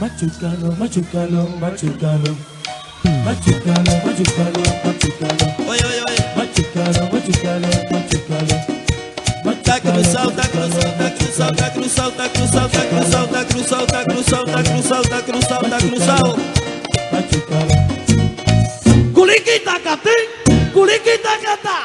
Machucano, machucano, machucano. Machucano, machucano, machucano. Oi, oi, oi. Machucano, machucano, machucano. Taca no sal, taca no sal, taca no sal, taca no sal, taca no sal, taca no sal, taca no sal, taca no sal. Machucano. Culiqui tacatém, culiqui tacatá.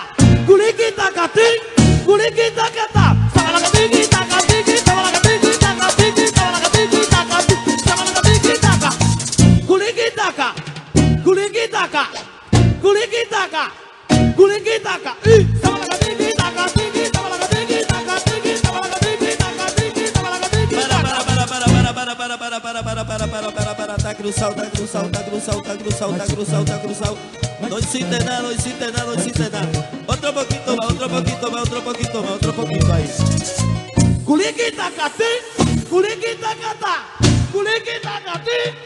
Culiqui taca, culiqui taca. Ih, sabalacatiqui tacatiqui, sabalacatiqui tacatiqui, sabalacatiqui tacatiqui, sabalacatiqui taca. Para, para, para, para, para, para, para, para, para, para, para, para, tá cruzado, tá cruzado, tá cruzado, tá cruzado, tá cruzado, tá cruzado. No hiciste nada, no hiciste nada, no hiciste nada. Otro poquito más, otro poquito más, otro poquito más, otro poquito ahí. Culiquita cata, culiquita cati, culiquita cati.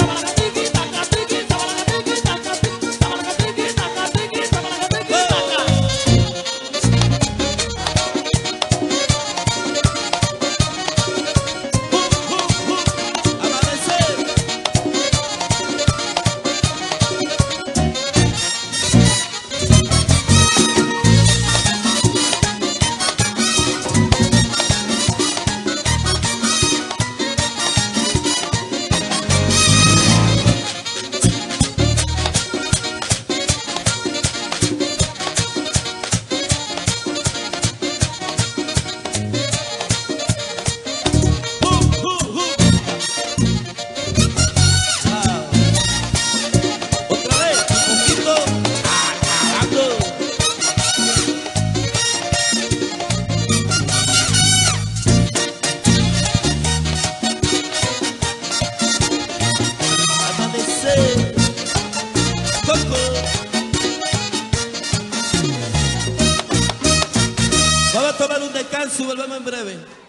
descanso y volvemos en breve.